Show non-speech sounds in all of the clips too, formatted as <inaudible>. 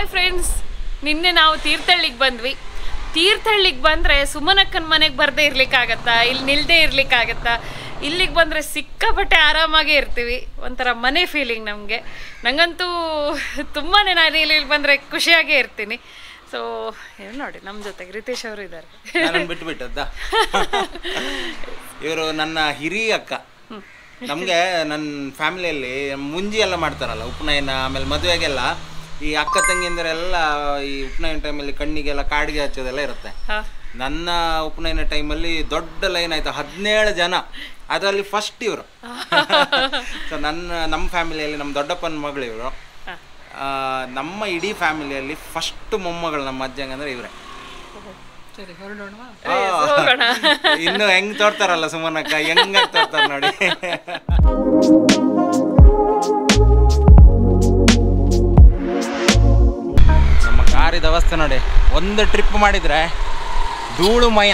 Hi friends ನಿನ್ನೆ ನಾವು ತೀರ್ಥಹಳ್ಳಿಗೆ ಬಂದ್ವಿ. ತೀರ್ಥಹಳ್ಳಿಗೆ ಬಂದರೆ ಸುಮನಕ್ಕನ ಮನೆಗೆ ಬರದೇ ಇರ್ಲಿಕ್ಕಾಗತ್ತಾ? ಇಲ್ಲಿ ನಿಲ್ದೇ ಇರ್ಲಿಕ್ಕಾಗತ್ತಾ? ಇಲ್ಲಿಗೆ ಬಂದರೆ ಸಿಕ್ಕಾಪಟ್ಟೆ ಆರಾಮಾಗೇ ಇರ್ತೀವಿ. ಒಂಥರ ಮನೆ ಫೀಲಿಂಗ್ ನಮಗೆ. ನನಗಂತೂ ತುಂಬಾ ನಾನು ಇಲ್ಲಿ ಬಂದರೆ ಖುಷಿಯಾಗೇ ಇರ್ತೀನಿ. ಸೊ ಏನು ನೋಡಿ ನಮ್ಮ ಜೊತೆಗೆ ರಿತೇಶ್ ಅವರು ಇದ್ದಾರೆ ನಾನು ಬಿಟ್ಟು ಬಿಟ್ಟದ್ದ ಇವರು ನನ್ನ ಹಿರಿಯ ಅಕ್ಕ. ನಮಗೆ ನನ್ನ ಫ್ಯಾಮಿಲಿಯಲ್ಲಿ ಮುಂಜಿ ಎಲ್ಲ ಮಾಡ್ತಾರಲ್ಲ ಉಪನಯನ ಆಮೇಲೆ ಮದುವೆಗೆಲ್ಲ. ಈ ಅಕ್ಕ ತಂಗಿಯಂದರೆಲ್ಲ ಈ ಉಪನಯನ ಟೈಮಲ್ಲಿ ಕಣ್ಣಿಗೆಲ್ಲ ಕಾಡಿಗೆ ಹಚ್ಚೋದೆಲ್ಲ ಇರುತ್ತೆ. ಹಾಂ. ನನ್ನ ಉಪನಯನ ಟೈಮಲ್ಲಿ ದೊಡ್ಡ ಲೈನ್ ಆಯ್ತು ಹದಿನೇಳು ಜನ. ಅದರಲ್ಲಿ ಫಸ್ಟ್ ಇವರು. ಸೊ <laughs> ನನ್ನ ನಮ್ಮ ಫ್ಯಾಮಿಲಿಯಲ್ಲಿ ನಮ್ಮ ದೊಡ್ಡಪ್ಪನ ಮಗಳು ಇವರು. ಆ, ನಮ್ಮ ಇಡೀ ಫ್ಯಾಮಿಲಿಯಲ್ಲಿ ಫಸ್ಟ್ ಮೊಮ್ಮಗಳು ನಮ್ಮ ಅಜ್ಜಂಗೆ ಅಂದ್ರೆ ಇವರೇ. ಸರಿ ಹೊರಡೋಣ ಇನ್ನು ಹೆಂಗ್ ತೋರ್ತಾರಲ್ಲ ಸುಮನಕ್ಕ ಹೆಂಗ್ ತೋರ್ತಾರ ನೋಡಿ. <laughs> ಅವಸ್ಥೆ ನೋಡಿ. ಒಂದು ಟ್ರಿಪ್ ಮಾಡಿದರೆ ಧೂಳು ಮಯ.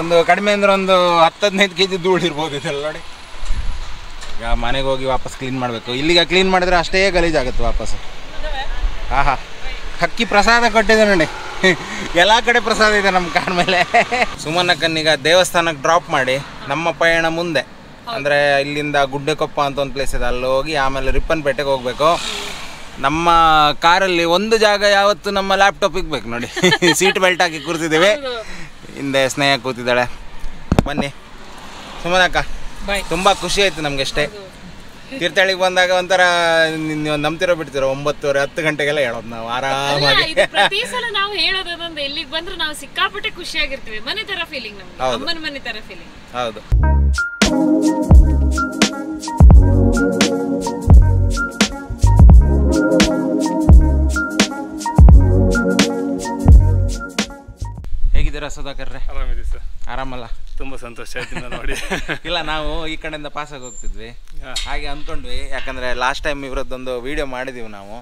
ಒಂದು ಕಡಿಮೆ ಅಂದ್ರೆ ಒಂದು ಹತ್ತು ಹದಿನೈದು ಕೆ ಜಿ ಧೂಳು ಇರ್ಬೋದು ಇದೆಲ್ಲ ನೋಡಿ. ಈಗ ಮನೆಗೆ ಹೋಗಿ ವಾಪಸ್ ಕ್ಲೀನ್ ಮಾಡಬೇಕು. ಇಲ್ಲಿಗೆ ಕ್ಲೀನ್ ಮಾಡಿದ್ರೆ ಅಷ್ಟೇ ಗಲೀಜಾಗುತ್ತೆ ವಾಪಸ್. ಆಹಾ. ಹಕ್ಕಿ ಪ್ರಸಾದ ಕೊಟ್ಟಿದೆ ನೋಡಿ. ಎಲ್ಲ ಕಡೆ ಪ್ರಸಾದ ಇದೆ ನಮ್ಮ ಕಾರ್ ಮೇಲೆ. ಸುಮನಕ್ಕನ್ನೀಗ ದೇವಸ್ಥಾನಕ್ಕೆ ಡ್ರಾಪ್ ಮಾಡಿ ನಮ್ಮ ಪಯಣ ಮುಂದೆ. ಅಂದರೆ ಇಲ್ಲಿಂದ ಗುಡ್ಡೆಕೊಪ್ಪ ಅಂತ ಒಂದು ಪ್ಲೇಸ್ ಇದೆ. ಅಲ್ಲಿ ಹೋಗಿ ಆಮೇಲೆ ರಿಪ್ಪನ್ಪೇಟೆಗೆ ಹೋಗಬೇಕು. ನಮ್ಮ ಕಾರಲ್ಲಿ ಒಂದು ಜಾಗ ಯಾವತ್ತು ನಮ್ಮ ಲ್ಯಾಪ್ಟಾಪ್ ಇಗ್ಬೇಕು ನೋಡಿ. <laughs> ಸೀಟ್ ಬೆಲ್ಟ್ ಹಾಕಿ ಕೂರ್ತಿದ್ದೇವೆ ಹಿಂದೆ. ಸ್ನೇಹ ಕೂತಿದ್ದಾಳೆ. ಬನ್ನಿ. ಸುಮ್ಮನಕ್ಕ ತುಂಬ ಖುಷಿ ಆಯ್ತು ನಮ್ಗೆ ಅಷ್ಟೇ. ತೀರ್ಥಹಳ್ಳಿಗೆ ಬಂದಾಗ ಒಂಥರ ನೀವು ನಂಬ್ತಿರೋ ಬಿಡ್ತಿರೋ? ಒಂಬತ್ತುವರೆ ಹತ್ತು ಗಂಟೆಗೆಲ್ಲ ಹೇಳೋದು ನಾವು ಆರಾಮಾಗಿ. ಪ್ರತಿ ಸಲ ನಾವು ಬಂದ್ರೆ ಸಿಕ್ಕಾಪಟ್ಟೆ ಖುಷಿಯಾಗಿರ್ತೀವಿ. ಮನೆ ತರ ಫೀಲಿಂಗ್ ನಮ್ಗೆ. ಅಮ್ಮನ ಮನೆ ತರ ಫೀಲಿಂಗ್ ಹೌದು. ಹೇಗಿದ್ದೀರಾ ಸುಧಾಕರ್ರೆ. ಆರಾಮಿದ್ದೀವಿ ಸರ್. ಆರಾಮಲ್ಲ? ತುಂಬ ಸಂತೋಷ ಆಯ್ತು ನೋಡಿ. <laughs> ಇಲ್ಲ ನಾವು ಈ ಕಡೆಯಿಂದ ಪಾಸಾಗಿ ಹೋಗ್ತಿದ್ವಿ. ಹಾಗೆ ಅಂದ್ಕೊಂಡ್ವಿ ಯಾಕಂದ್ರೆ ಲಾಸ್ಟ್ ಟೈಮ್ ಇವರದ್ದೊಂದು ವಿಡಿಯೋ ಮಾಡಿದೀವಿ ನಾವು.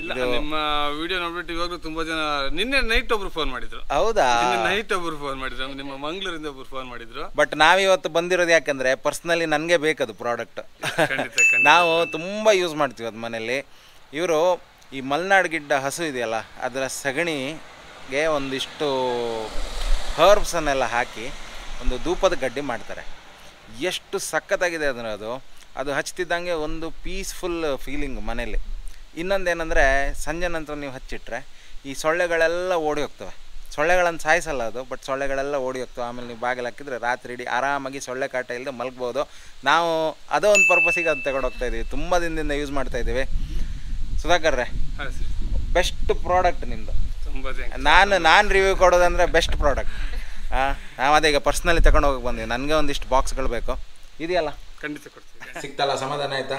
ಇಲ್ಲ ನಿಮ್ಮ ವಿಡಿಯೋ ನೋಡ್ಬಿಟ್ಟು ಇವಾಗಲೂ ತುಂಬಾ ಜನ ನಿನ್ನೆ ನೈಟ್ ಒಬ್ರು ಫೋನ್ ಮಾಡಿದ್ರು. ಹೌದಾ? ನೈಟ್ ಒಬ್ರು ಫೋನ್ ಮಾಡಿದ್ರು ನಿಮ್ಮ ಮಂಗಳೂರಿಂದ ಒಬ್ರು ಫೋನ್ ಮಾಡಿದ್ರು. ಬಟ್ ನಾವಿವತ್ತು ಬಂದಿರೋದು ಯಾಕಂದ್ರೆ ಪರ್ಸ್ನಲಿ ನನಗೆ ಬೇಕದು ಪ್ರಾಡಕ್ಟ್ ನಾವು ತುಂಬಾ ಯೂಸ್ ಮಾಡ್ತೀವಿ ಅದು ಮನೇಲಿ ಇವರು ಈ ಮಲ್ನಾಡ್ ಗಿಡ್ಡ ಹಸು ಇದೆಯಲ್ಲ ಅದರ ಸಗಣಿಗೆ ಒಂದಿಷ್ಟು ಹರ್ಬ್ಸನ್ನೆಲ್ಲ ಹಾಕಿ ಒಂದು ಧೂಪದ ಗಡ್ಡಿ ಮಾಡ್ತಾರೆ. ಎಷ್ಟು ಸಖತ್ತಾಗಿದೆ ಅದನ್ನು ಅದು ಅದು ಹಚ್ತಿದ್ದಂಗೆ ಒಂದು ಪೀಸ್ಫುಲ್ ಫೀಲಿಂಗ್ ಮನೇಲಿ ಇನ್ನೊಂದೇನೆಂದರೆ ಸಂಜೆ ನಂತರ ನೀವು ಹಚ್ಚಿಟ್ರೆ ಈ ಸೊಳ್ಳೆಗಳೆಲ್ಲ ಓಡಿ ಹೋಗ್ತವೆ. ಸೊಳ್ಳೆಗಳನ್ನು ಸಾಯಿಸಲ್ಲ ಅದು ಬಟ್ ಸೊಳ್ಳೆಗಳೆಲ್ಲ ಓಡಿ ಹೋಗ್ತವೆ. ಆಮೇಲೆ ನೀವು ಬಾಗಿಲು ಹಾಕಿದ್ರೆ ರಾತ್ರಿ ಇಡೀ ಆರಾಮಾಗಿ ಸೊಳ್ಳೆ ಕಾಟ ಇಲ್ಲದೆ ಮಲಗ್ಬೋದು. ನಾವು ಅದೋ ಒಂದು ಪರ್ಪಸಿಗೆ ಅದು ತಗೊಂಡು ಹೋಗ್ತಾ ಇದ್ದೀವಿ ತುಂಬ ದಿನದಿಂದ ಯೂಸ್ ಮಾಡ್ತಾ ಇದ್ದೀವಿ ಸುಧಾಕರ್ರೆ. ಬೆಸ್ಟ್ ಪ್ರಾಡಕ್ಟ್ ನಿಮ್ಮದು. ನಾನು ನಾನು ರಿವ್ಯೂ ಕೊಡೋದಂದ್ರೆ ಬೆಸ್ಟ್ ಪ್ರಾಡಕ್ಟ್ ಹಾಂ ನಾವು ಅದೇ ಈಗ ಪರ್ಸ್ನಲಿ ತಗೊಂಡು ಹೋಗಕ್ಕೆ ಬಂದೀವಿ. ನನಗೆ ಒಂದಿಷ್ಟು ಬಾಕ್ಸ್ಗಳು ಬೇಕು. ಇದೆಯಲ್ಲ? ಖಂಡಿತ ಕೊಡ್ತೀನಿ <laughs> ಸಿಕ್ತಲ್ಲ ಸಮಾಧಾನ ಆಯ್ತಾ?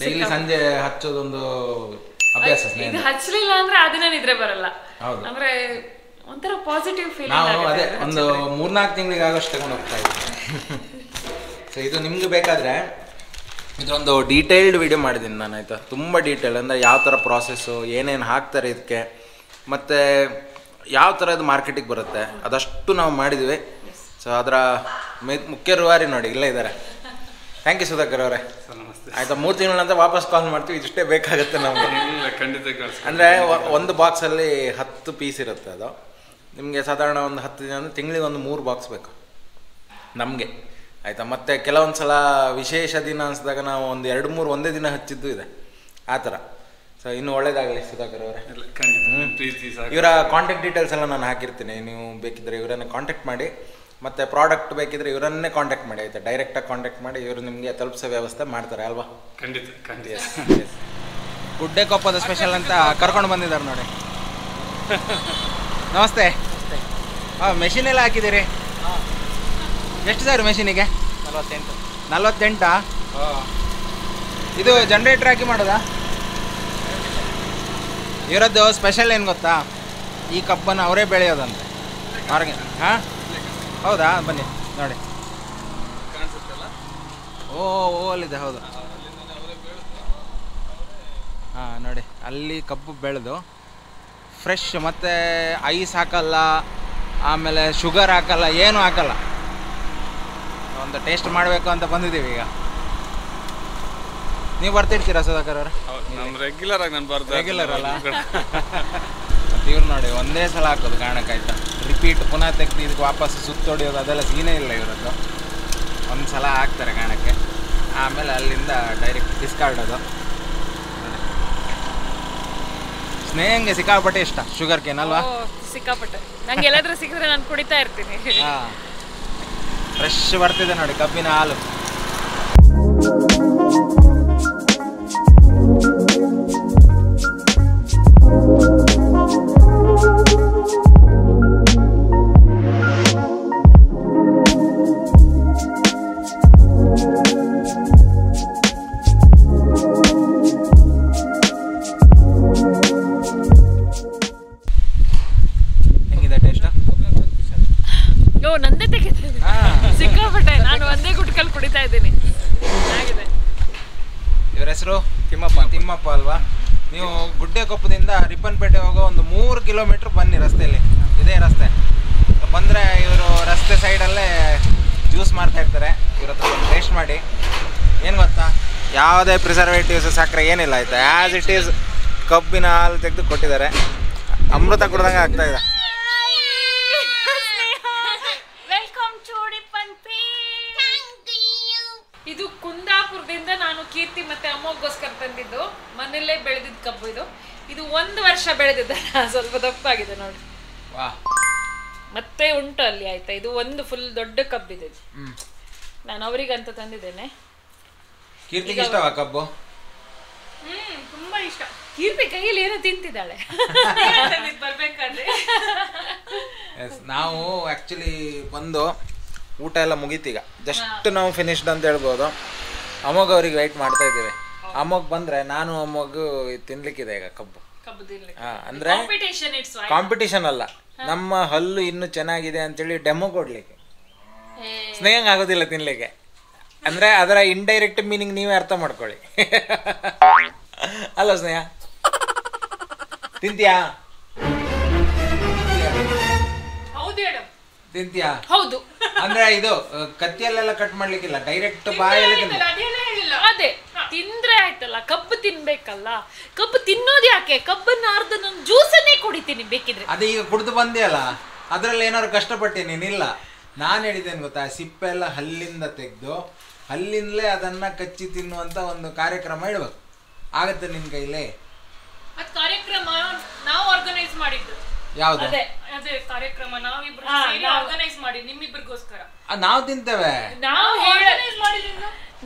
ಡೈಲಿ ಸಂಜೆ ಹಚ್ಚೋದೊಂದು ಅಭ್ಯಾಸ ಇದು ಹಚ್ಚಲಿಲ್ಲ ಅಂದ್ರೆ ಆ ದಿನ ನಿದ್ರೆ ಬರಲ್ಲ. ಹೌದು. ಅಂದ್ರೆ ಒಂಥರ ಪಾಸಿಟಿವ್ ನಾವು ಫೀಲಿಂಗ್ ಅದೇ ಒಂದು ಮೂರ್ನಾಲ್ಕು ತಿಂಗಳಿಗೆ ಆಗೋಷ್ಟು ತಗೊಂಡು ಹೋಗ್ತಾ ಇದ್ದೀವಿ ಸೊ <laughs> ಇದು ನಿಮ್ಗೆ ಬೇಕಾದ್ರೆ ಇದೊಂದು ಡೀಟೇಲ್ಡ್ ವಿಡಿಯೋ ಮಾಡಿದ್ದೀನಿ ನಾನು ಆಯಿತಾ? ತುಂಬ ಡೀಟೇಲ್ ಅಂದರೆ ಯಾವ ಥರ ಪ್ರಾಸೆಸ್ಸು ಏನೇನು ಹಾಕ್ತಾರೆ ಇದಕ್ಕೆ? ಮತ್ತು ಯಾವ ಥರ ಇದು ಮಾರ್ಕೆಟಿಗೆ ಬರುತ್ತೆ? ಅದಷ್ಟು ನಾವು ಮಾಡಿದ್ವಿ. ಸೊ ಅದರ ಮೆ- ಮುಖ್ಯ ರೂವಾರಿ ನೋಡಿ ಇಲ್ಲೇ ಇದ್ದಾರೆ. ಥ್ಯಾಂಕ್ ಯು ಸುಧಾಕರ್ ಅವರೇ. ಆಯಿತಾ ಮೂರು ತಿಂಗಳ ನಂತರ ವಾಪಸ್ ಕಾಲ್ ಮಾಡ್ತೀವಿ. ಇಷ್ಟೇ ಬೇಕಾಗುತ್ತೆ ನಮಗೆ. ಖಂಡಿತ ಅಂದರೆ ಒಂದು ಬಾಕ್ಸಲ್ಲಿ ಹತ್ತು ಪೀಸ್ ಇರುತ್ತೆ ಅದು. ನಿಮಗೆ ಸಾಧಾರಣ ಒಂದು ಹತ್ತು ದಿನ ಅಂದರೆ ತಿಂಗಳಿಗೆ ಒಂದು ಮೂರು ಬಾಕ್ಸ್ ಬೇಕು. ನಮಗೆ. ಆಯಿತಾ ಮತ್ತು ಕೆಲವೊಂದು ಸಲ ವಿಶೇಷ ದಿನ ಅನಿಸಿದಾಗ ನಾವು ಒಂದು ಎರಡು ಮೂರು ಒಂದೇ ದಿನ ಹಚ್ಚಿದ್ದು ಇದೆ. ಆ ಥರ. ಸೊ ಇನ್ನು ಒಳ್ಳೇದಾಗಲಿ ಸುಧಾಕರ್ ಅವರೇ. ಪ್ರೀತಿ ಇವರ ಕಾಂಟ್ಯಾಕ್ಟ್ ಡೀಟೇಲ್ಸ್ ಎಲ್ಲ ನಾನು ಹಾಕಿರ್ತೀನಿ. ನೀವು ಬೇಕಿದ್ದರೆ ಇವರನ್ನು ಕಾಂಟ್ಯಾಕ್ಟ್ ಮಾಡಿ. ಮತ್ತು ಪ್ರಾಡಕ್ಟ್ ಬೇಕಿದ್ರೆ ಇವರನ್ನೇ ಕಾಂಟ್ಯಾಕ್ಟ್ ಮಾಡಿ ಆಯಿತಾ? ಡೈರೆಕ್ಟಾಗಿ ಕಾಂಟ್ಯಾಕ್ಟ್ ಮಾಡಿ ಇವರು ನಿಮಗೆ ತಲುಪಿಸೋ ವ್ಯವಸ್ಥೆ ಮಾಡ್ತಾರೆ ಅಲ್ವಾ? ಖಂಡಿತ ಖಂಡಿತ. <laughs> ಗುಡ್ಡೆಕೊಪ್ಪದ ಸ್ಪೆಷಲ್ ಅಂತ ಕರ್ಕೊಂಡು ಬಂದಿದ್ದಾರೆ ನೋಡಿ. ನಮಸ್ತೆ. ಹಾಂ ಮೆಷಿನ್ ಎಲ್ಲ ಹಾಕಿದ್ದೀರಿ? ಎಷ್ಟು ಸರ್ ಮೆಷಿನಿಗೆ ನಲವತ್ತೆಂಟು. ನಲ್ವತ್ತೆಂಟಾ? ಇದು ಜನ್ರೇಟ್ರ್ ಹಾಕಿ ಮಾಡೋದಾ? ಇವರದ್ದು ಸ್ಪೆಷಲ್ ಏನು ಗೊತ್ತಾ? ಈ ಕಬ್ಬನ್ನು ಅವರೇ ಬೆಳೆಯೋದಂತೆ. ಹೊರಗೆ. ಹಾಂ? ಹೌದಾ? ಬನ್ನಿ, ನೋಡಿ. ಓ ಓ ಅಲ್ಲಿದೆ, ಹೌದು. ಹಾಂ, ನೋಡಿ. ಅಲ್ಲಿ ಕಬ್ಬು ಬೆಳೆದು ಫ್ರೆಶ್ ಮತ್ತು ಐಸ್ ಹಾಕಲ್ಲ, ಆಮೇಲೆ ಶುಗರ್ ಹಾಕಲ್ಲ, ಏನೂ ಹಾಕಲ್ಲ. ಒಂದು ಟೇಸ್ಟ್ ಮಾಡಬೇಕು ಅಂತ ಬಂದಿದ್ದೀವಿ ಈಗ. ನೀವು ಬರ್ತಿರ್ತೀರಾ ಸುಧಾಕರ್ ಅವ್ರ? ನಮ್ ರೆಗ್ಯುಲರ್ ಆಗಿ ನಾನು ಬರ್ತಾ ರೆಗ್ಯುಲರ್ ಅಲ್ಲ? <laughs> ಇವ್ರು ನೋಡಿ ಒಂದೇ ಸಲ ಹಾಕೋದು ಕಾರಣಕ್ಕಾಯ್ತಾ? ರಿಪೀಟ್ ಪುನಃ ತೆಗ್ದು ಇದಕ್ಕೆ ವಾಪಸ್ ಸುತ್ತೊಡಿಯೋದು ಅದೆಲ್ಲ ಸೀನೇ ಇಲ್ಲ ಇವರದ್ದು. ಒಂದು ಸಲ ಹಾಕ್ತಾರೆ ಕಾಣಕ್ಕೆ ಆಮೇಲೆ ಅಲ್ಲಿಂದ ಡೈರೆಕ್ಟ್ ಡಿಸ್ಕಾರ್ಡ್ ಅದು. ಸ್ನೇಹಂಗೆ ಸಿಕ್ಕಾಪಟ್ಟೆ ಇಷ್ಟ ಶುಗರ್ ಕೇನ್ ಅಲ್ವಾ ಸಿಕ್ಕಾಪಟ್ಟೆ. ನಂಗೆ ಎಲ್ಲಾದ್ರೂ ಸಿಕ್ಕಿದ್ರೆ ನಾನು ಕುಡಿತಾ ಇರ್ತೀನಿ. ಹಾಂ. ಫ್ರೆಶ್ ಬರ್ತಿದೆ ನೋಡಿ ಕಬ್ಬಿನ ಹಾಲು. ನಂದೇ ಇದ್ದೀನಿ. ಸಿಕ್ಕಾಪಟ್ಟೆ ನಾನು ಒಂದೇ ಗುಟ್ಕಲ್ಲಿ ಕುಡಿತಾ ಇದ್ದೀನಿ. ಚೆನ್ನಾಗಿದೆ. ಇವ್ರ ಹೆಸರು? ತಿಮ್ಮಪ್ಪ ತಿಮ್ಮಪ್ಪ ಅಲ್ವಾ? ನೀವು ಗುಡ್ಡೆಕೊಪ್ಪದಿಂದ ರಿಪ್ಪನ್ಪೇಟೆ ಹೋಗೋ ಒಂದು ಮೂರು ಕಿಲೋಮೀಟ್ರ್ ಬನ್ನಿ ರಸ್ತೆಯಲ್ಲಿ. ಇದೇ ರಸ್ತೆ. ಬಂದರೆ ಇವರು ರಸ್ತೆ ಸೈಡಲ್ಲೇ ಜ್ಯೂಸ್ ಮಾಡ್ತಾ ಇರ್ತಾರೆ. ಇವ್ರ ಹತ್ರ ಒಂದು ಟೇಸ್ಟ್ ಮಾಡಿ. ಏನು ಗೊತ್ತಾ? ಯಾವುದೇ ಪ್ರಿಸರ್ವೇಟಿವ್ಸ್ ಸಕ್ಕರೆ ಏನಿಲ್ಲ ಆಯ್ತಾ. ಆ್ಯಸ್ ಇಟ್ ಈಸ್ ಕಬ್ಬಿನ ಹಾಲು ತೆಗೆದು ಕೊಟ್ಟಿದ್ದಾರೆ. ಅಮೃತ ಕುಡ್ದಂಗೆ ಆಗ್ತಾ ಇದು ಕುಂದಾಪುರದಿಂದ ನಾನು ಕೀರ್ತಿ ಮತ್ತೆ ಅಮ್ಮಗೋಸ್ಕರ ತಂದಿದ್ದು. ಮನೆಯಲ್ಲೇ ಬೆಳೆದಿದ್ದ ಕಬ್ಬು ಇದು. ಇದು ಒಂದು ವರ್ಷ ಬೆಳೆದಿದ್ದ <laughs> ಸ್ವಲ್ಪ ದಪ್ಪಾಗಿದೆ ನೋಡಿ. ಮತ್ತೆ ಉಂಟು ಅಲ್ಲಿ ಆಯ್ತಾ? ಇದು ಒಂದು ಫುಲ್ ದೊಡ್ಡ ಕಬ್ಬಿದೆ. ನಾನು ಅವರಿಗಂತ ತಂದಿದ್ದೇನೆ. ಕೀರ್ತಿಗೆ ಇಷ್ಟವಾ ಕಬ್ಬು? ಹ್ಮ್ ತುಂಬಾ ಇಷ್ಟ. ಕೀರ್ತಿ ಕೈಯಲ್ಲಿ ಏನೋ ತಿಂತಿದ್ದಾಳೆ. <laughs> ಬರ್ಬೇಕಾದ್ರೆ ನಾವು ಆಕ್ಚುಲಿ ಬಂದು ಊಟ ಎಲ್ಲ ಮುಗೀತೀಗ ಜಸ್ಟ್ ನಾವು ಫಿನಿಶ್ಡ್ ಅಂತ ಹೇಳ್ಬೋದು. ಅಮ್ಮಗ ಅವ್ರಿಗೆ ವೆಯ್ಟ್ ಮಾಡ್ತಾ ಇದ್ದೀವಿ. ಅಮ್ಮಗ್ ಬಂದ್ರೆ ನಾನು ಅಮ್ಮಗು ತಿನ್ಲಿಕ್ಕಿದೆ ಈಗ ಕಬ್ಬು. ಹಾಂ ಅಂದರೆ ಕಾಂಪಿಟೇಷನ್ ಅಲ್ಲ. ನಮ್ಮ ಹಲ್ಲು ಇನ್ನು ಚೆನ್ನಾಗಿದೆ ಅಂತೇಳಿ ಡೆಮೋ ಕೊಡ್ಲಿಕ್ಕೆ. ಸ್ನೇಹ ಆಗೋದಿಲ್ಲ ತಿನ್ಲಿಕ್ಕೆ. ಅಂದರೆ ಅದರ ಇಂಡೈರೆಕ್ಟ್ ಮೀನಿಂಗ್ ನೀವೇ ಅರ್ಥ ಮಾಡ್ಕೊಳ್ಳಿ. ಅಲ್ಲ ಸ್ನೇಹ. ತಿಂತೀಯಾ? ತಿಂತೀಯಾ? ಹೌದು. ಅಂದ್ರೆ ಇದು ಕತ್ತಿಯಲ್ಲೆಲ್ಲ ಕಟ್ ಮಾಡ್ಲಿಕ್ಕಿಲ್ಲ ಡೈರೆಕ್ಟ್ ಬಾಯಲ್ಲಿ ಅದೇ ತಿಂದ್ರೆ ಆಯ್ತಲ್ಲ ಕಬ್ಬು ತಿನ್ಬೇಕಲ್ಲ. ಕಬ್ಬು ತಿನ್ನೋದು ಯಾಕೆ? ಕಬ್ಬನ್ನ ಅರ್ಧ ನಾನು ಜ್ಯೂಸನ್ನೇ ಕುಡಿತೀನಿ ಬೇಕಿದ್ರೆ. ಅದೇ ಈಗ ಕುಡಿದು ಬಂದೆ ಅಲ್ಲ ಅದ್ರಲ್ಲಿ ಏನಾದ್ರು ಕಷ್ಟಪಟ್ಟೆ ನೀನಿಲ್ಲ ನಾನು ಹೇಳಿದ್ದೇನೆ ಗೊತ್ತಾ ಸಿಪ್ಪೆ ಎಲ್ಲ ಹಲ್ಲಿಂದ ತೆಗೆದು ಹಲ್ಲಿಂದಲೇ ಅದನ್ನ ಕಚ್ಚಿ ತಿನ್ನುವಂತ ಒಂದು ಕಾರ್ಯಕ್ರಮ ಇಡ್ಬೇಕು. ಆಗತ್ತೆ ನಿನ್ ಕೈಲೇ? ಅದ್ ಕಾರ್ಯಕ್ರಮ ನಾವು ಆರ್ಗನೈಸ್ ಮಾಡಿದ್ದು. ಯಾವ್ದು? ಅದೇ ಕಾರ್ಯಕ್ರಮ ನಾವಿಬ್ರು ಆರ್ಗನೈಸ್ ಮಾಡಿ ನಿಮ್ಮಿಬ್ರಿಗೋಸ್ಕರ. ನಾವು ತಿಂತೇವೆ. ನಾವು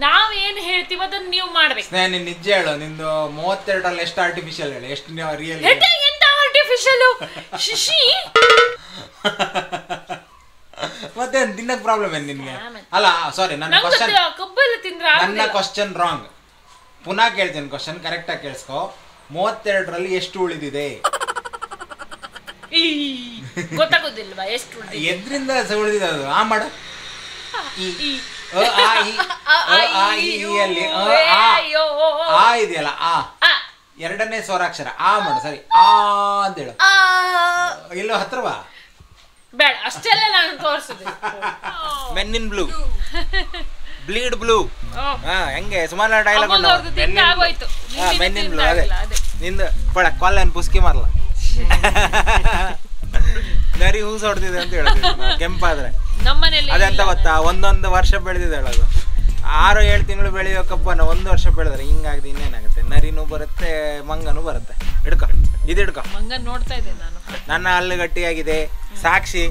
ನಾವ್ ಏನ್ ಹೇಳ್ತೀವಿ ಅದನ್ನ ನೀವು ಮಾಡ್ಬೇಕು. ಸ್ನೇಹ ನಿನ್ ನಿಜ ಹೇಳು ನಿಂದು ಮೂವತ್ತೆರಡರಲ್ಲಿ ಎಷ್ಟು ಆರ್ಟಿಫಿಷಿಯಲ್ ಹೇಳಿ ಎಷ್ಟು ರಿಯಲ್ ಹೆಡ್ಡೆ ಎಂತ ಆರ್ಟಿಫಿಷಿಯಲ್ ಶಿಶಿ! <laughs> ಮತ್ತೆ ತಿನ್ನಕ್ ಪ್ರಾಬ್ಲಮ್ ಏನು ನಿನ್ಗೆ? ಅಲ್ಲ ಸಾರಿ ನನ್ನ ಕ್ವಶನ್ ಕಬ್ಬೆಲ್ಲ ತಿಂದ್ರೆ ನನ್ನ. ಕ್ವಶನ್ ರಾಂಗ್ ಪುನಃ ಕೇಳ್ತೀನಿ ಕ್ವಶನ್ ಕರೆಕ್ಟಾಗಿ ಕೇಳಿಸ್ಕೊ. ಮೂವತ್ತೆರಡರಲ್ಲಿ ಎಷ್ಟು ಉಳಿದಿದೆ? <laughs> ಈ, ಗೊತ್ತಾಗೋದಿಲ್ವಾ? ಎಷ್ಟು? ಎದ್ರಿಂದ ಉಳಿದಿದೆ ಅದು. ಆ ಮಾಡು. <laughs> ಈ. <laughs> ಅ, ಆ, ಅ, ಆ, ಈ ಅಲ್ಲಿ. ಅ, ಆ, ಅಯ್ಯೋ, ಆ ಇದೆಯಲ್ಲ ಆ. ಆ, ಎರಡನೇ ಸ್ವರಾಕ್ಷರ. ಆ ಮಾಡು ಸರಿ. ಆ ಅಂತ ಹೇಳು. ಎಲ್ಲೋ ಇಲ್ಲೋ ಹತ್ರವಾ? ಬೇಡ ಅಷ್ಟೆಲ್ಲ ನಾನು ತೋರಿಸಿದೆ men in blue bleed blue ಹಾ ಹೆಂಗೆ? ಸುಮಾರು ಡೈಲಾಗ್ ಮೆನ್ ಇನ್ ಬ್ಲೂ ಅದೇ. ನಿಂದು ಪಡ ಕೊಲ್ಲನ್ ಪುಸ್ಕಿ ಮಾರ್ಲ? <laughs> ನರಿ ಹೂ ಸೊಡ್ದಿದೆ ಅಂತ ಹೇಳಿದ್ರು ಕೆಂಪಾದ್ರೆ. ನಮ್ಮನೇಲಿ ಅದೆಂತ ಗೊತ್ತಾ? ಒಂದೊಂದು ವರ್ಷ ಬೆಳೆದಿದೆ ಹೇಳೋದು. ಆರು ಏಳು ತಿಂಗಳು ಬೆಳೆಯೋ ಒಂದು ವರ್ಷ ಬೆಳೆದ್ರೆ ಹಿಂಗಾಗ್ದು ಇನ್ನೇನಾಗುತ್ತೆ? ನರಿನೂ ಬರುತ್ತೆ ಮಂಗನೂ ಬರುತ್ತೆ. ಹಿಡ್ಕೊ ಇದು ಹಿಡ್ಕೊ. ಮಂಗನ್ ನೋಡ್ತಾ ಇದ್ದೆ ನಾನು. ನನ್ನ ಹಲ್ಲು ಗಟ್ಟಿಯಾಗಿದೆ ಸಾಕ್ಷಿ.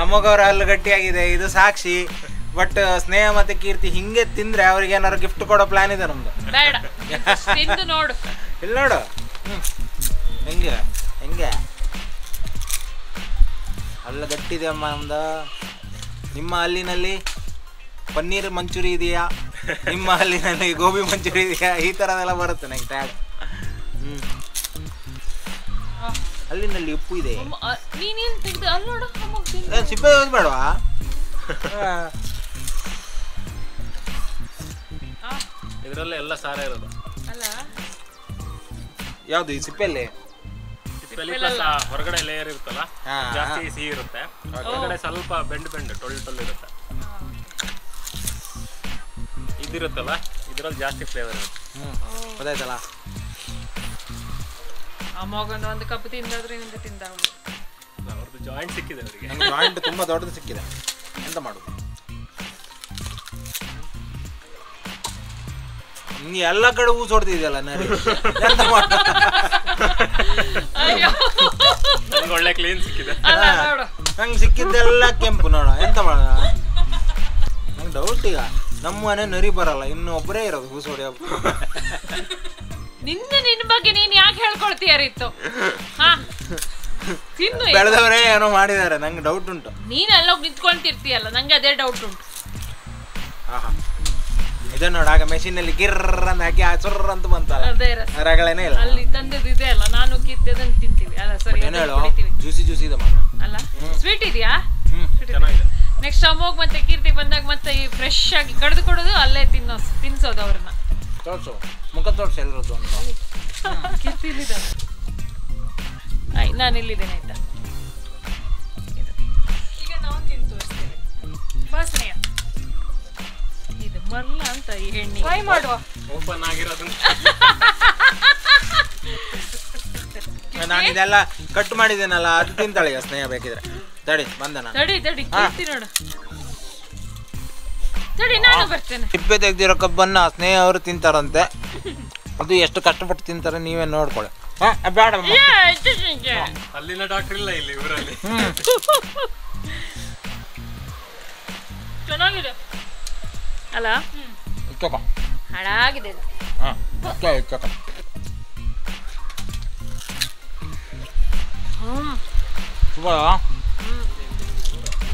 ಅಮ್ಮಗವ್ರ ಹಲ್ಲು ಗಟ್ಟಿಯಾಗಿದೆ ಇದು ಸಾಕ್ಷಿ. ಬಟ್ ಸ್ನೇಹ ಮತ್ತೆ ಕೀರ್ತಿ ಹಿಂಗೆ ತಿಂದ್ರೆ ಅವ್ರಿಗೆ ಏನಾದ್ರು ಗಿಫ್ಟ್ ಕೊಡೋ ಪ್ಲಾನ್ ಇದೆ ನಮ್ದು. ಇಲ್ಲ <laughs> ತಿಂದು ನೋಡು. ಇಲ್ಲಿ ನೋಡು. ಹ್ಮ್. ಹೆಂಗೆ? ಹೆಂಗೆ? ಅಲ್ಲ ಗಟ್ಟಿದೆ ಅಮ್ಮ ನಮ್ದು. ನಿಮ್ಮ ಅಲ್ಲಿನಲ್ಲಿ ಪನ್ನೀರ್ ಮಂಚೂರಿ ಇದೆಯಾ? ನಿಮ್ಮ ಅಲ್ಲಿನಲ್ಲಿ ಗೋಬಿ ಮಂಚೂರಿ ಇದೆಯಾ? ಈ ಥರದೆಲ್ಲ ಬರುತ್ತೆ ನಂಗೆ ಟ್ಯಾಗ್ ಹ್ಞೂ ಹಲ್ಲಿನಲ್ಲಿ ಉಪ್ಪು ಇದೆ. ಸಿಪ್ಪೆ ಬೇಡವಾ? ಇದರಲ್ಲೇ ಎಲ್ಲ ಸಾರ ಇರೋದು. ಅಲ್ಲ. ಯಾವುದು ಈ ಸಿಪ್ಪೆಯಲ್ಲಿ? ಹೊರಗಡೆ ಲೇಯರ್ ಇರುತ್ತಲ್ಲ ಜಾಸ್ತಿ ಸಿಹಿ ಇರುತ್ತೆ. ಹೊರಗಡೆ ಸ್ವಲ್ಪ ಬೆಂಡ್ ಬೆಂಡ್ ಟೊಳ್ಳು ಟೊಳ್ಳು ಇರುತ್ತೆ. ಇದಿರುತ್ತಲ್ಲ ಇದರಲ್ಲಿ ಜಾಸ್ತಿ ಫ್ಲೇವರ್ ಇರುತ್ತೆ. ಗೊತ್ತಾಯ್ತಲ್ಲ? ಆ ಮಗನ ಒಂದು ಕಪ್ ತಿಂದಾದ್ರೆ ನಿಮ್ಗೆ ತಿಂದ. ಅವ್ರದ್ದು ಜಾಯಿಂಟ್ ಸಿಕ್ಕಿದೆ ಅವರಿಗೆ. ಜಾಯಿಂಟ್ ತುಂಬ ದೊಡ್ಡದು ಸಿಕ್ಕಿದೆ. ಎಂತ ಮಾಡೋದು? ನೀ ಎಲ್ಲ ಕಡೆ ಊಸ್ ಹೊಡೆದಿದೆಯಲ್ಲ ನರಿ ಎಂತ ಮಾಡು ಒಳ್ಳೆ ಕ್ಲೀನ್ ಸಿಕ್ಕಿದೆ. ನಂಗೆ ಸಿಕ್ಕಿದ್ದೆಲ್ಲ ಕೆಂಪು ನೋಡ ಎಂತ ಮಾಡೋಣ? ನಂಗೆ ಡೌಟ್ ಈಗ. ನಮ್ಮ ಮನೆ ನರಿ ಬರಲ್ಲ ಇನ್ನು ಒಬ್ಬರೇ ಇರೋದು ಹೂಸೋಡಿ ಹಬ್ಬ. ನಿನ್ನ ನಿನ್ನ ಬಗ್ಗೆ ನೀನ್ ಯಾಕೆ ಹೇಳ್ಕೊಳ್ತೀಯ ರೀತು? ಹಾ. ತಿನ್ನು ಏನು. ಬೆಳೆದವರೇ ಏನೋ ಮಾಡಿದ್ದಾರೆ ನಂಗೆ ಡೌಟ್ ಉಂಟು. ನೀನ್ ಅಲ್ಲೋಗಿ ನಿಂತ್ಕೊಳ್ತಿರ್ತೀಯಲ್ಲ ನಂಗೆ ಅದೇ ಡೌಟ್ ಉಂಟು. ಆಹಾ. ಇದೆ ನೋಡ ಆಗ ಮೆಷಿನಲ್ಲಿ ಗಿರ್ರ ಅಂತ ಹಾಕಿ ಆ ಚುರ್ರ ಅಂತ ಬಂತಲ್ಲ. ರಗಳೇನೆ ಇಲ್ಲ. ಅಲ್ಲಿ ತಂದದ್ದು ಇದೆ ಅಲ್ಲ ನಾನು ಕಿತ್ತಿ ಅದನ್ನ ತಿಂತೀವಿ. ಅಲ್ಲ ಸರಿ ಏನು ಹೇಳು? ಕುಡಿತೀವಿ. ಜ್ಯೂಸಿ ಜ್ಯೂಸಿ ಇದೆ ಮಾಡ. ಅಲ್ಲ ಸ್ವೀಟ್ ಇದೆಯಾ? ಚೆನ್ನಾಗಿದೆ. ನೆಕ್ಸ್ಟ್ ಅಮೋಗ್ ಮತ್ತೆ ಕೀರ್ತಿ ಬಂದಾಗ ಮತ್ತೆ ಈ ಫ್ರೆಶ್ ಆಗಿ ಕಡ್ದು ಕೊಡೋದು ಅಲ್ಲೇ ತಿನ್ನೋ ತಿನ್ಸೋದು ಅವ್ರನ್ನ. ತೋರ್ಸು. ಮುಖ ತೋರ್ಸು ಎಲ್ರದ್ದು ಕೀರ್ತಿ ಇಲ್ಲಿದ್ದಾನೆ. ಆಯ್ ನಾನು ಇಲ್ಲಿದ್ದೇನೆ ಆಯ್ತಾ. ಈಗ ನಾವು ತಿಂದು ತೋರಿಸ್ತೇವೆ. ಬಸ್ನೇ ಸ್ನೇಹ. ಮಲ್ಲ ಅಂತ ಈ ಹೆಣ್ಣಿ ಟ್ರೈ ಮಾಡುವ. ಓಪನ್ ಆಗಿರೋದು. <laughs> ನಾನು ಇದೆಲ್ಲ ಕಟ್ ಮಾಡಿದ್ದೇನಲ್ಲ ಅದು ತಿಂತಾಳೆ ಈಗ ಸ್ನೇಹ ಬೇಕಿದ್ರೆ. ತಡಿ ಬಂದ ನಾನು. ತಡಿ ತಡಿ ಕೀರ್ತಿ ನೋಡು. ತಡಿ ನಾನು ಬರ್ತೇನೆ. ಸಿಪ್ಪೆ ತೆಗ್ದಿರೋ ಕಬ್ಬನ್ನ ಸ್ನೇಹ ಅವರು ತಿಂತಾರಂತೆ. ಅದು ಎಷ್ಟು ಕಷ್ಟಪಟ್ಟು ತಿಂತಾರೆ ನೀವೇ ನೋಡ್ಕೊಳ್ಳಿ. ಹಾ ಬೇಡ. ಅಲ್ಲಿನ ಡಾಕ್ಟರ್ ಇಲ್ಲ ಇಲ್ಲಿ ಊರಲ್ಲಿ. <laughs> ಚೆನ್ನಾಗಿದೆ. ಅಲ್ಲ ಇಚ್ಚೋಕ ಹಾಳಾಗಿದೆ. ಹಾಂ ಇಚ್ಚೋಕ ಹ್ಞೂ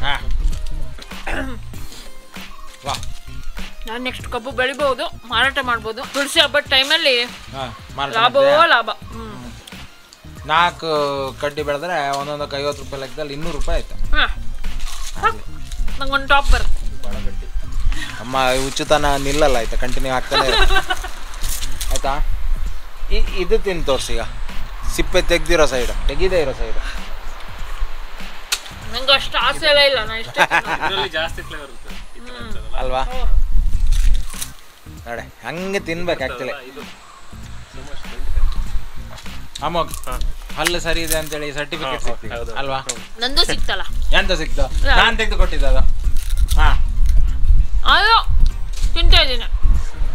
ಹಾಂ. ವಾ. ನಾನು ನೆಕ್ಸ್ಟ್ ಕಬ್ಬು ಬೆಳಿಬಹುದು ಮಾರಾಟ ಮಾಡ್ಬೋದು. ತುಳಸಿ ಹಬ್ಬದ ಟೈಮಲ್ಲಿ ಲಾಭವೋ ಲಾಭ? ನಾಲ್ಕು ಕಡ್ಡಿ ಬೆಳೆದ್ರೆ ಒಂದೊಂದಕ್ಕೆ ಐವತ್ತು ರೂಪಾಯಿ ಲೆಕ್ಕದಲ್ಲಿ ಇನ್ನೂರು ರೂಪಾಯಿ ಆಯ್ತು. ಹಾ. ನಂಗೊಂದು ಟಾಪ್ ಬರುತ್ತೆ. ಅಮ್ಮ ಹುಚ್ಚುತನ ಉಚಿತನ ನಿಲ್ಲಲ್ಲ ಆಯ್ತಾ? ಕಂಟಿನ್ಯೂ ಆಗ್ತಾನೆ. ಆಯ್ತಾ? ಈ ಇದು ತಿಂದು ತೋರಿಸಿ ಈಗ. ಸಿಪ್ಪೆ ತೆಗ್ದಿರೋ ಸೈಡ್ ತೆಗೀದೇ ಇರೋ ಸೈಡ್ ನಂಗೆ ಅಷ್ಟು ಆಸೆ ಎಲ್ಲ ಇಲ್ಲ ನಾ ಇಷ್ಟ ಇದರಲ್ಲಿ ಜಾಸ್ತಿ ಫ್ಲೇವರ್ ಇರ್ತದೆ. ಈ ತರ ಇರ್ತದಲ್ಲ. ಅಲ್ವಾ? ನೋಡಿ ಹಂಗೆ ತಿನ್ಬೇಕು ಆ್ಯಕ್ಚುಲಿ ಇದು. ಸುಮಾರು ಹಲ್ಲು ಸರಿ ಇದೆ ಅಂತೇಳಿ ಸರ್ಟಿಫಿಕೇಟ್ ಸಿಗ್ತದೆ ಹೌದು. ಅಲ್ವಾ? ನಂದು ಸಿಕ್ತಲ್ಲ. ಎಂತ ಸಿಕ್ತು. ನಾನು ತೆಗೆದು ಕೊಟ್ಟಿದ್ದೆ ಅದು ತಿಂತಾ ಇದ್ದೀನಿ.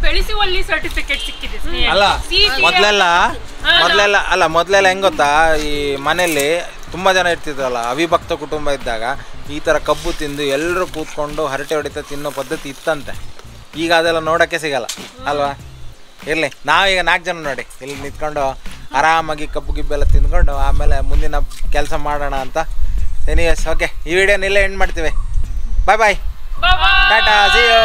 ಬೆಳೆಸುವಲ್ಲಿ ಸರ್ಟಿಫಿಕೇಟ್ ಸಿಕ್ಕಿದೆ ಅಲ್ಲ ಮೊದಲೆಲ್ಲ ಮೊದಲೆಲ್ಲ ಅಲ್ಲ ಮೊದಲೆಲ್ಲ ಹೆಂಗ್ ಗೊತ್ತಾ ಈ ಮನೆಯಲ್ಲಿ ತುಂಬಾ ಜನ ಇರ್ತಿದ್ರಲ್ಲ ಅವಿಭಕ್ತ ಕುಟುಂಬ ಇದ್ದಾಗ ಈ ತರ ಕಬ್ಬು ತಿಂದು ಎಲ್ಲರೂ ಕೂತ್ಕೊಂಡು ಹರಟೆ ಹೊಡಿತಾ ತಿನ್ನೋ ಪದ್ಧತಿ ಇತ್ತಂತೆ. ಈಗ ಅದೆಲ್ಲ ನೋಡಕ್ಕೆ ಸಿಗಲ್ಲ ಅಲ್ವಾ? ಇರ್ಲಿ ನಾವೀಗ ನಾಲ್ಕು ಜನ ನೋಡಿ. ಇಲ್ಲಿ ನಿಂತ್ಕೊಂಡು ಆರಾಮಾಗಿ ಕಬ್ಬು ಗಿಬ್ಬೆಲ್ಲ ತಿಂದ್ಕೊಂಡು ಆಮೇಲೆ ಮುಂದಿನ ಕೆಲಸ ಮಾಡೋಣ ಅಂತ. ಎನಿವೇಸ್ ಓಕೆ ಈ ವಿಡಿಯೋನ ಇಲ್ಲೇ ಎಂಡ್ ಮಾಡ್ತೀವಿ. Bye bye Bye bye. Tata see you